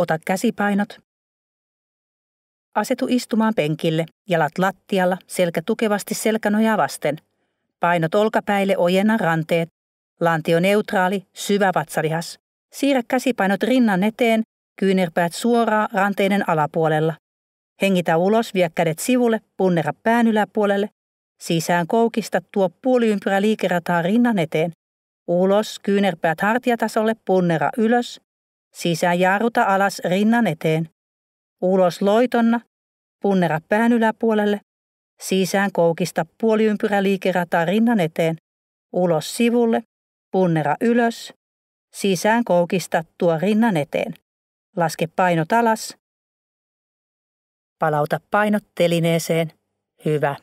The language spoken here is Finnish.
ota käsipainot. Asetu istumaan penkille, jalat lattialla, selkä tukevasti selkänojaa vasten. Painot olkapäille ojenna ranteet. Lantio neutraali, syvä vatsalihas. Siirrä käsipainot rinnan eteen, kyynärpäät suoraan ranteiden alapuolella. Hengitä ulos, vie kädet sivulle, punnera pään yläpuolelle. Sisään koukista tuo puoliympyrä liikerataa rinnan eteen. Ulos, kyynärpäät hartiatasolle, punnera ylös. Sisään jaaruta alas rinnan eteen. Ulos loitonna, punnera pään yläpuolelle. Sisään koukista puoliympyrä liikerataa rinnan eteen. Ulos sivulle, punnera ylös. Sisään koukista tuo rinnan eteen. Laske painot alas. Palauta painot telineeseen. Hyvä.